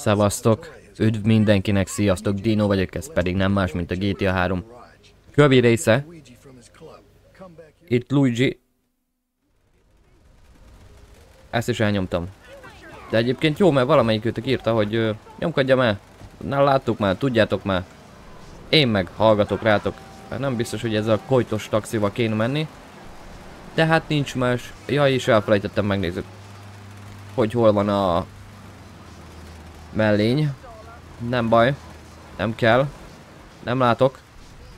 Szevasztok! Üdv mindenkinek, sziasztok! Dino vagyok, ez pedig nem más, mint a GTA 3 kövi része. Itt Luigi. Ezt is elnyomtam. De egyébként jó, mert valamelyikőtök írta, hogy ö, nyomkodjam el. Na láttuk már, tudjátok már. Én meg hallgatok rátok. Mert nem biztos, hogy ez a kojtos taxival kéne menni. De hát nincs más. Ja, és elfelejtettem megnézni. Hogy hol van a mellény. Nem baj. Nem kell. Nem látok.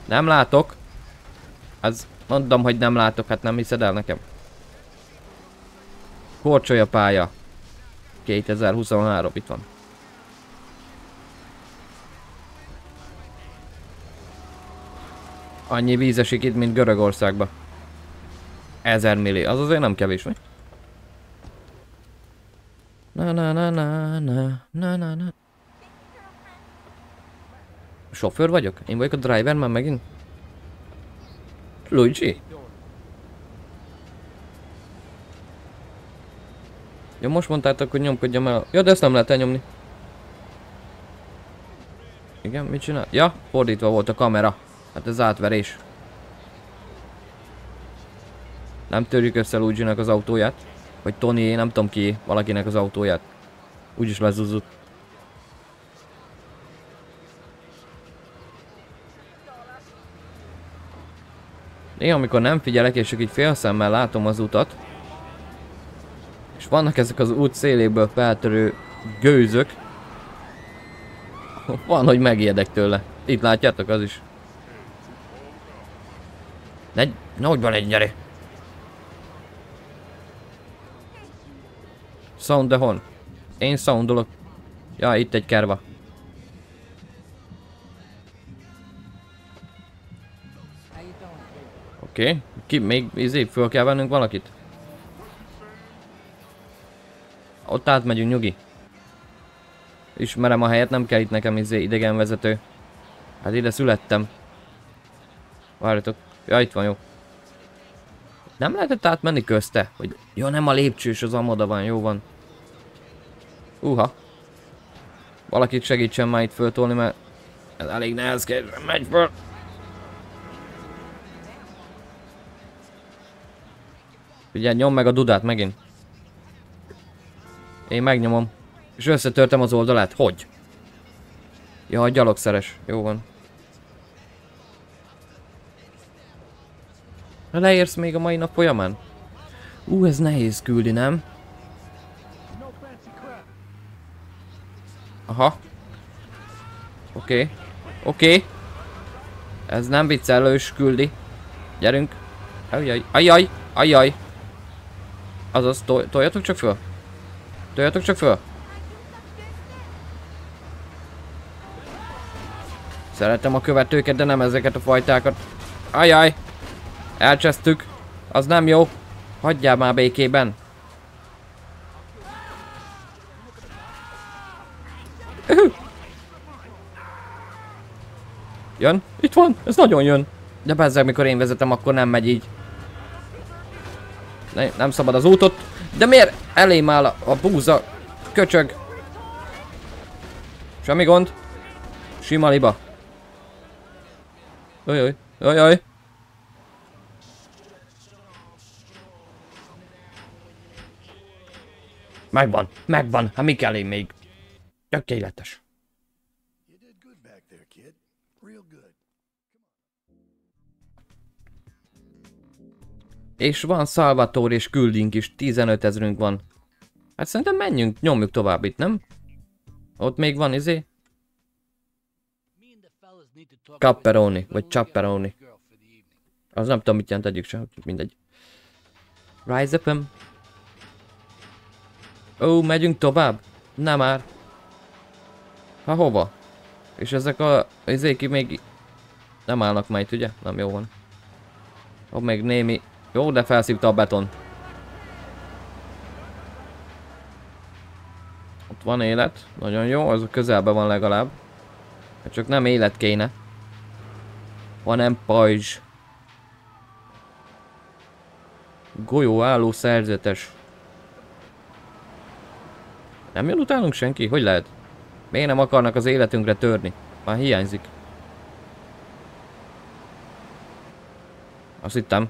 Nem látok. Az mondom, hogy nem látok, hát nem hiszed el nekem. Korcsolya pálya. 2023, itt van. Annyi víz itt, mint Görögországba. Ezer millé, az azért nem kevés, vagy? Na na na na na na na na Sofőr vagyok? Én vagyok a driver már megint? Luigi? Ja, most mondtátok, hogy nyomkodjam el. Ja, de ezt nem lehet elnyomni. Igen, mit csinál? Ja, fordítva volt a kamera. Hát ez átverés. Nem törjük össze luigi az autóját. Vagy Tony, nem tudom ki, valakinek az autóját. Úgyis lezúzott. Néha, amikor nem figyelek, és csak így félszemmel látom az utat, és vannak ezek az út széléből feltörő gőzök, van, hogy megijedek tőle. Itt látjátok, az is. Ne, nehogy van egy gyere. Sound de hon? Én soundolok. Ja, itt egy kerva. Oké. Okay. Ki még izé föl kell vennünk valakit? Ott átmegyünk, nyugi. Ismerem a helyet, nem kell itt nekem izé idegenvezető. Hát ide születtem. Várjatok. Ja, itt van, jó. Nem lehetett átmenni közte? Hogy... Jó, nem a lépcsős, az amoda van, jó van. Uha. Valakit segítsen már itt föltolni, mert ez elég nehezkedve megy föl. Ugye nyom meg a dudát megint. Én megnyomom. És összetörtem az oldalát. Hogy? Ja, a gyalogszeres. Jó van. Leérsz még a mai nap folyamán? Ú, ez nehéz küldi, nem? Aha. Oké. Okay. Oké. Okay. Ez nem viccelős küldi. Gyerünk. Ajjaj. Ajjaj. Ajjaj. Azaz, tol toljatok csak föl. Toljatok csak föl. Szeretem a követőket, de nem ezeket a fajtákat. Ajaj! Elcsesztük. Az nem jó. Hagyjál már békében. Jön? Itt van? Ez nagyon jön. De bezzeg, mikor én vezetem, akkor nem megy így. Ne, nem szabad az útot. De miért elém áll a, a búza? Köcsög. Semmi gond. Sima liba. Ajaj, ajaj. Megvan, megvan. Hát mi kell én még? Tökéletes. És van Salvator és küldünk is, 15 ezerünk van. Hát szerintem menjünk, nyomjuk tovább itt, nem? Ott még van izé? Capperoni, vagy Chapperoni. Az nem tudom mit jelent egyik sem, mindegy. Rise up -em. Ó, megyünk tovább? Nem már. Ha hova? És ezek a izéki még nem állnak majd, ugye? Nem jó van. Ott még némi jó, de felszívta a beton. Ott van élet. Nagyon jó, az közelben van legalább. Csak nem élet kéne. Hanem pajzs. Golyó álló szerzetes. Nem jön utánunk senki? Hogy lehet? Miért nem akarnak az életünkre törni? Már hiányzik. Azt hittem.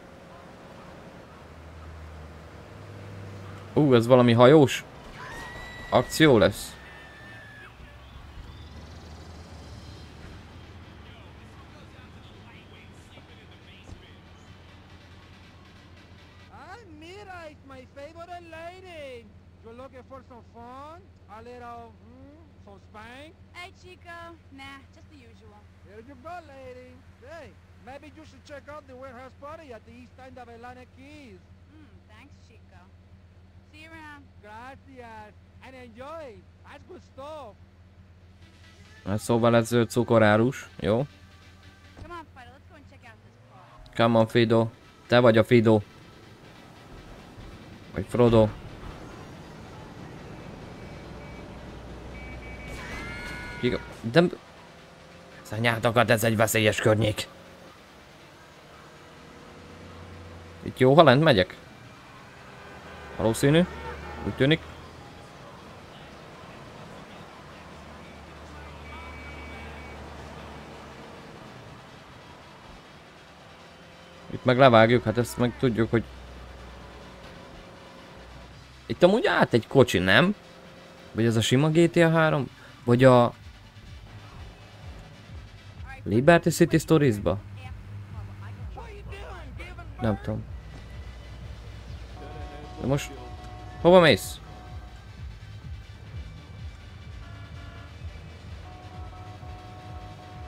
Usual. Here you go, lady. Hey, maybe you should check out the warehouse party at the east end of Atlantic Keys. You around. Gracias. And enjoy. Good stuff. Hát szóval ez cukorárus. Jó. Come on, Fido. Te vagy a Fido. Vagy Frodo. De... Szanyátokat, ez egy veszélyes környék. Itt jó, ha lent megyek? Valószínű. Úgy tűnik. Itt meg levágjuk, hát ezt meg tudjuk, hogy... Itt amúgy át egy kocsi, nem? Vagy ez a sima GTA 3? Vagy a Liberty City Stories-ba? Nem tudom. De most... Hova mész?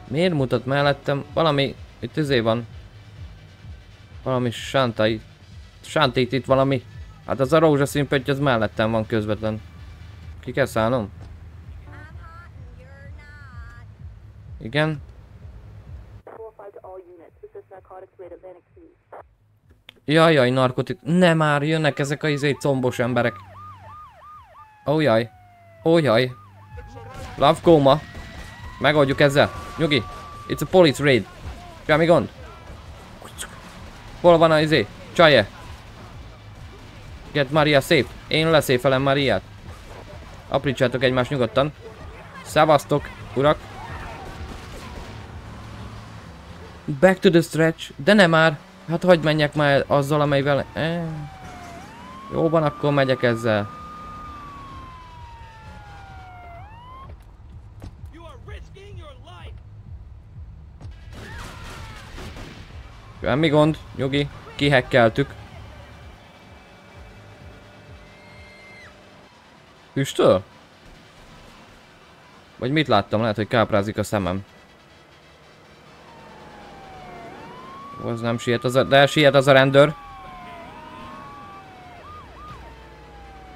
Miért mutat mellettem? Valami... Itt izé van. Valami sántai. Sántit itt valami. Hát az a rózsaszín pötty az mellettem van közvetlen. Ki kell szállnom? Igen? 4-5 to all units. This is narcotics raid Atlantic Keys. Jaj, jaj, narkotik. Ne már, jönnek ezek a izé combos emberek. Ó. Ó, jaj. Love coma. Megoldjuk ezzel. Nyugi. It's a police raid. Semmi gond. Hol van a izé? Csaje. Get Maria safe. Én leszéfelem Mariát. Aprítsátok egymást nyugodtan. Szevasztok, urak. Back to the stretch. De nem már. Hát hagyd menjek már azzal, amelyvel... Eh. Jó van, akkor megyek ezzel. Semmi gond, nyugi. Kihekkeltük. Üstől? Vagy mit láttam? Lehet, hogy káprázik a szemem. Az nem siet az a... De siet az a rendőr.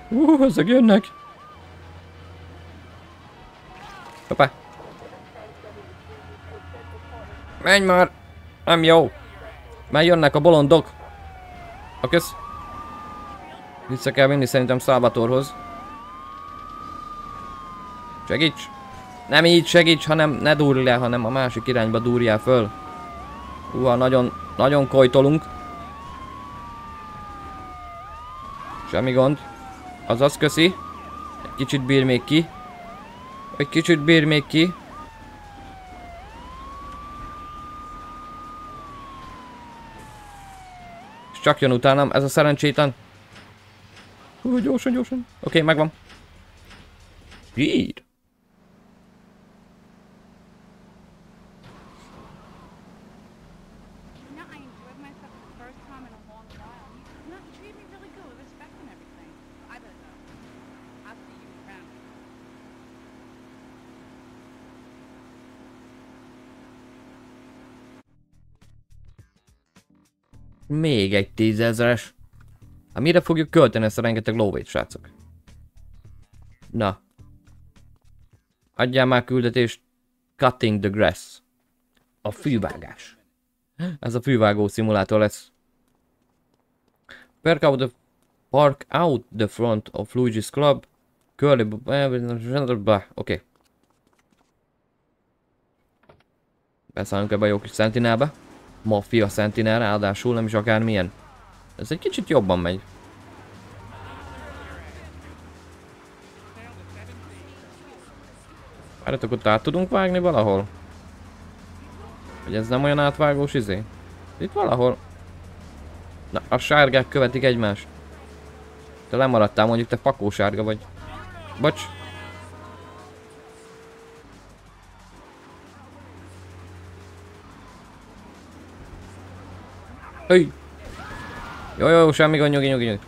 Hú, ezek jönnek. Hoppá. Menj már! Nem jó! Már jönnek a bolondok! A kösz! Vissza kell vinni szerintem Salvatorhoz. Segíts! Nem így segíts, hanem ne durj le, hanem a másik irányba durjál föl. Uha, nagyon, nagyon kojtolunk. Semmi gond. Azaz, köszi. Egy kicsit bír még ki. Egy kicsit bír még ki. És csak jön utánam, ez a szerencsétlen. Hú, gyorsan, gyorsan. Oké, okay, megvan. Hír. Még egy tízezeres. Hát mire fogjuk költeni ezt a rengeteg lóvét, srácok? Na. Adjál már küldetést. Cutting the grass. A fűvágás. Ez a fűvágó szimulátor lesz. Park out the, park out the front of Luigi's Club. Curly... Oké. Okay. Beszállunk ebbe a jó kis Sentinelbe. Mafia Sentinel, ráadásul nem is akármilyen. Ez egy kicsit jobban megy. Várjatok, ott át tudunk vágni valahol? Hogy ez nem olyan átvágós izé? Itt valahol. Na, a sárgák követik egymást. Te lemaradtál, mondjuk te pakósárga vagy. Bocs. Hey. Jó, jó, semmi gond, nyugi, nyugi, nyugi.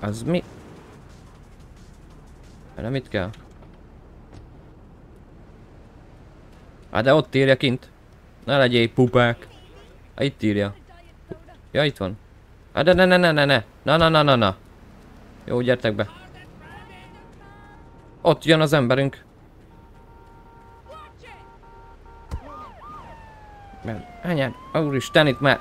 Az mi? Erre mit kell? Hát de ott írja kint. Ne legyél pupák. Hát itt írja. Ja, itt van. Hát de ne, ne, ne, ne, ne. Na, na, na, na, na. Jó, gyertek be. Ott jön az emberünk. Mert, anyád, úristen, itt már...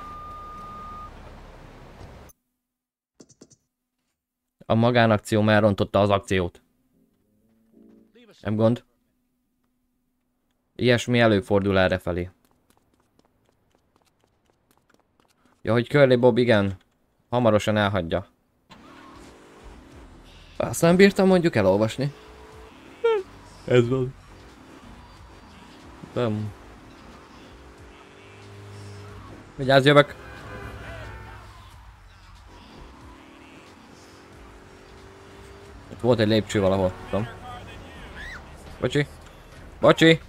A magánakció már rontotta az akciót. Nem gond. Ilyesmi előfordul errefelé. Ja, hogy Curly Bob igen. Hamarosan elhagyja. Azt nem bírtam mondjuk elolvasni. Ez van. Nem. Vigyázz, jövök. Itt volt egy lépcső valahol, tudom. Bocsi. Bocsi.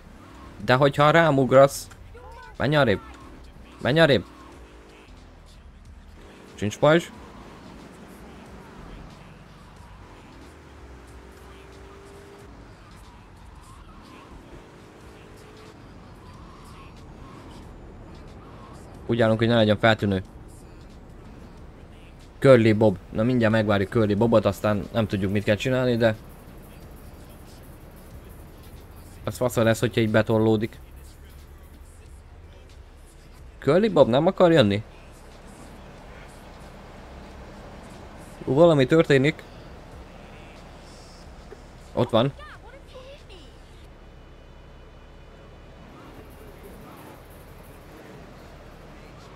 De hogyha rám ugrasz. Menj arrébb. Menj arrébb. Sincs pajzs. Úgy állunk, hogy ne legyen feltűnő. Curly Bob. Na mindjárt megvárjuk Curly Bobot, aztán nem tudjuk mit kell csinálni, de... Az faszal lesz, hogyha így betorlódik. Curly Bob nem akar jönni? Valami történik. Ott van.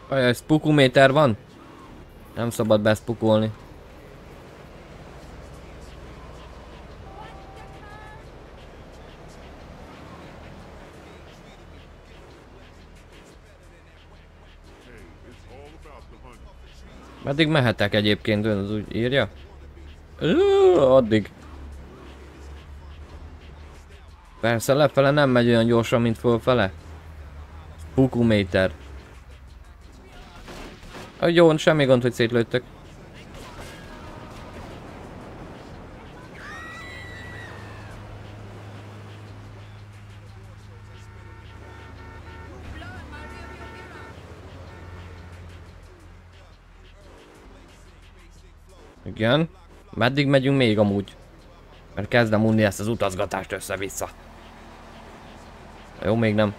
Ajaj, spukuméter van? Nem szabad bespukolni. Meddig mehetek egyébként, ön az úgy írja? Ö, addig. Persze lefele nem megy olyan gyorsan, mint fölfele. Pukuméter. Ah, jó, semmi gond, hogy szétlőttök. Igen. Meddig megyünk még amúgy? Mert kezdem unni ezt az utazgatást össze-vissza. Jó, még nem.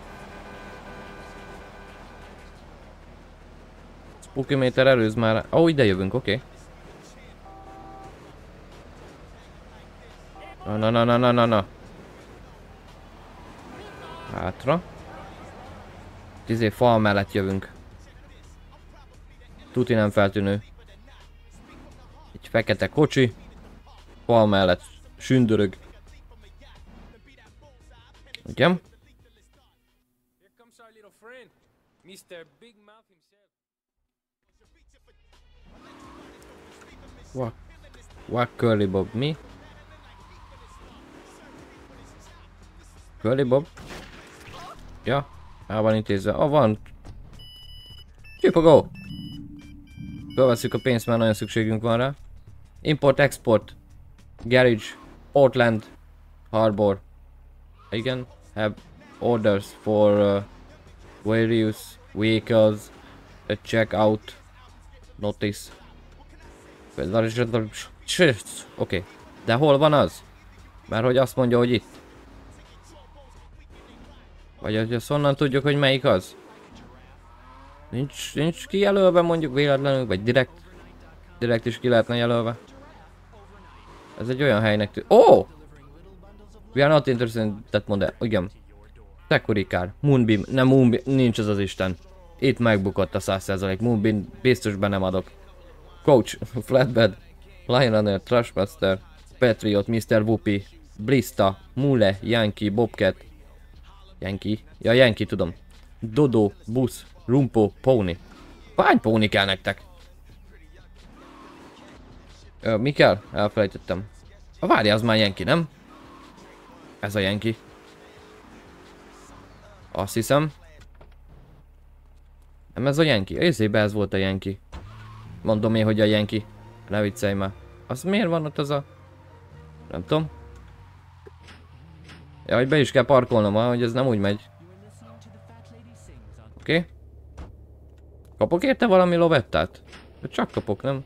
Spookymeter előz már. Ó, oh, ide jövünk, oké. Okay. Na, na, na, na, na, na. Hátra. Tizé fal mellett jövünk. Tuti nem feltűnő. Egy fekete kocsi. Fal mellett sündörög. Friend, Mr. Big What? What Curly Bob? Me? Curly Bob? Ja, el van intézve. Ah, van. Csipogó! Fölveszük a pénzt, mert nagyon szükségünk van rá. Import-export. Garage. Portland. Harbor. Igen. Have orders for uh, various vehicles. A checkout. Notice. Oké. Okay. De hol van az? Mert hogy azt mondja, hogy itt. Vagy hogy azt honnan tudjuk, hogy melyik az? Nincs, nincs kijelölve mondjuk véletlenül, vagy direkt. Direkt is ki lehetne jelölve. Ez egy olyan helynek tűnik. Oh! We are not interested in that model. Igen. Sekurikár. Moonbeam. Nem Moonbeam. Nincs az az Isten. Itt megbukott a 100%. Moonbeam biztos be nem adok. Coach. Flatbed. Lion Runner. Trashmaster. Patriot. Mr. Whoopi. Blista, Mule, Yankee, Bobcat. Yankee? Ja, Yankee, tudom. Dodo, Busz, Rumpo, Pony. Hány póni kell nektek? Ö, mi kell? Elfelejtettem. A várja, az már Yankee, nem? Ez a Yankee. Azt hiszem. Nem ez a Yankee? Észébe ez volt a Yankee. Mondom én, hogy a Yankee. Ne viccelj már. Az miért van ott az a... Nem tudom. Ja, hogy be is kell parkolnom, ha, hogy ez nem úgy megy. Oké. Okay. Kapok érte valami lovettát? Csak kapok, nem?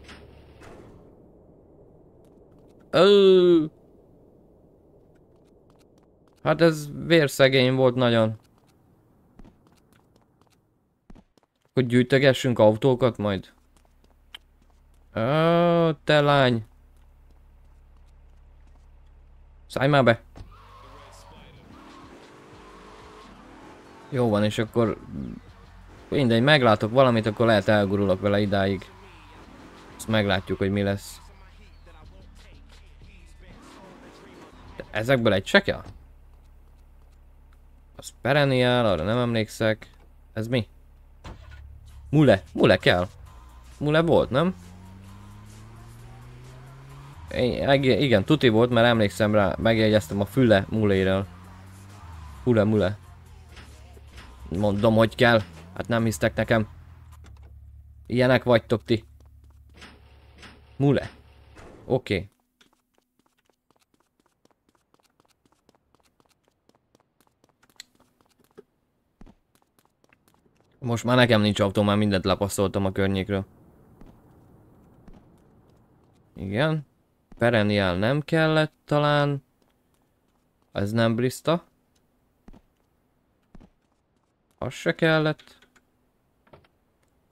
Ö. Hát ez vérszegény volt nagyon. Hogy gyűjtögessünk autókat majd? Ó, te lány. Szállj már be. Jó van, és akkor... Mindegy, meglátok valamit, akkor lehet elgurulok vele idáig. Azt meglátjuk, hogy mi lesz. De ezekből egy se kell? Az perennial, arra nem emlékszek. Ez mi? Mule, mule kell. Mule volt, nem? Igen, tuti volt, mert emlékszem rá, megjegyeztem a füle muléről. Fule mule. Mondom, hogy kell. Hát nem hisztek nekem. Ilyenek vagytok ti. Mule. Oké. Okay. Most már nekem nincs autó, már mindent lapaszoltam a környékről. Igen. Perennial nem kellett talán. Ez nem Brista. Az se kellett.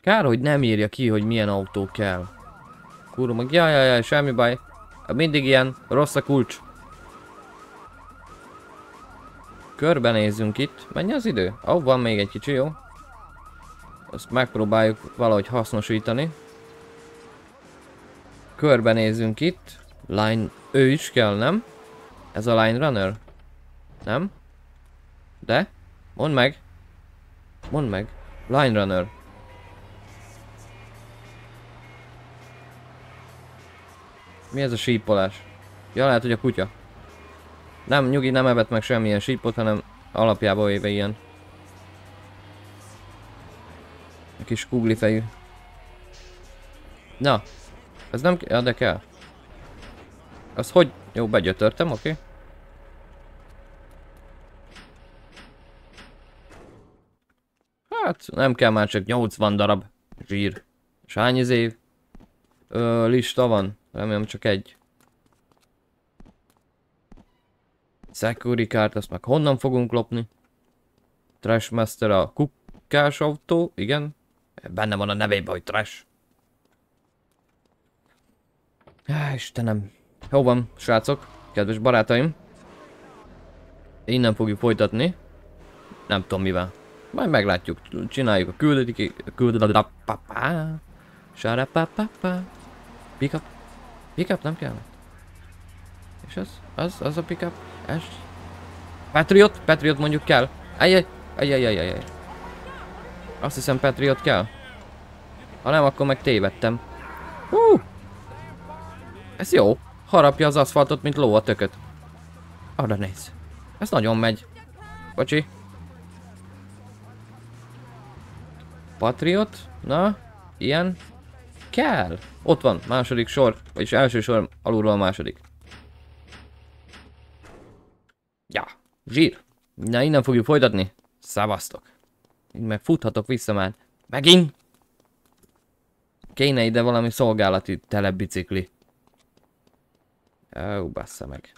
Kár, hogy nem írja ki, hogy milyen autó kell. Kurva, meg jaj, jaj, semmi baj. Mindig ilyen, rossz a kulcs. Körbenézzünk itt. Mennyi az idő? Ó, oh, van még egy kicsi, jó? Azt megpróbáljuk valahogy hasznosítani. Körbenézzünk itt. Line... Ő is kell, nem? Ez a line runner? Nem? De? Mondd meg. Mondd meg. Line runner. Mi ez a sípolás? Ja, lehet, hogy a kutya. Nem, nyugi nem evett meg semmilyen sípot, hanem alapjából éve ilyen. A kis kugli fejű. Na. Ez nem ja, de kell. Az hogy? Jó, begyötörtem, oké. Okay. Hát, nem kell már csak 80 darab zsír. És hány izé? Ö, lista van? Remélem csak egy. Security card, azt meg honnan fogunk lopni? Trashmaster a kukkás autó, igen. Benne van a nevében, hogy trash. Ja, Istenem. Jó van, srácok, kedves barátaim. Innen fogjuk folytatni. Nem tudom mivel. Majd meglátjuk. Csináljuk a küldetik... Küldetik... Sarapapapa. Pickup. Pickup nem kellett. És az? Az? Az a pickup? Ez? Patriot? Patriot mondjuk kell. Ajjaj, ajjaj, ajjaj. Azt hiszem Patriot kell. Ha nem, akkor meg tévedtem. Hú! Ez jó. Harapja az aszfaltot, mint ló a tököt. Arra néz. Ez nagyon megy. Bocsi. Patriot? Na? Ilyen? Kell. Ott van. Második sor. Vagyis első sor alulról a második. Ja. Zsír. Na innen fogjuk folytatni. Szavaztok. Így meg futhatok vissza már. Megint? Kéne ide valami szolgálati telebicikli. Ó, bassza meg.